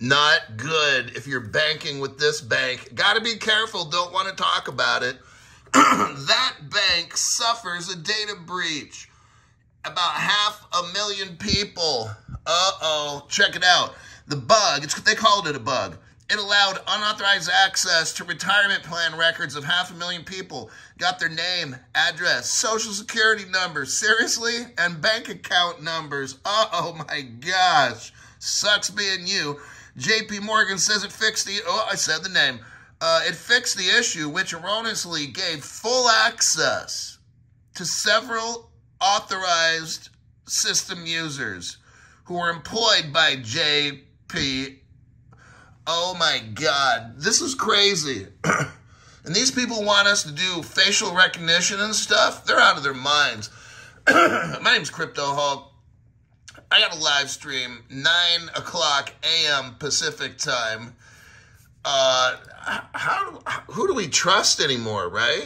Not good if you're banking with this bank. Got to be careful. Don't want to talk about it. that bank suffers a data breach. About half a million people. Uh oh. Check it out. The bug, it's they called it a bug. It allowed unauthorized access to retirement plan records of half a million people. Got their name, address, social security number, seriously? And bank account numbers. Oh my gosh. Sucks being you. JP Morgan says it fixed the, oh, I said the name. Uh, it fixed the issue, which erroneously gave full access to several authorized system users who were employed by JP Oh my God, this is crazy. and these people want us to do facial recognition and stuff. They're out of their minds. my name's Crypto Hulk. I got a live stream, 9 o'clock a.m. Pacific time. Uh, how, who do we trust anymore, right?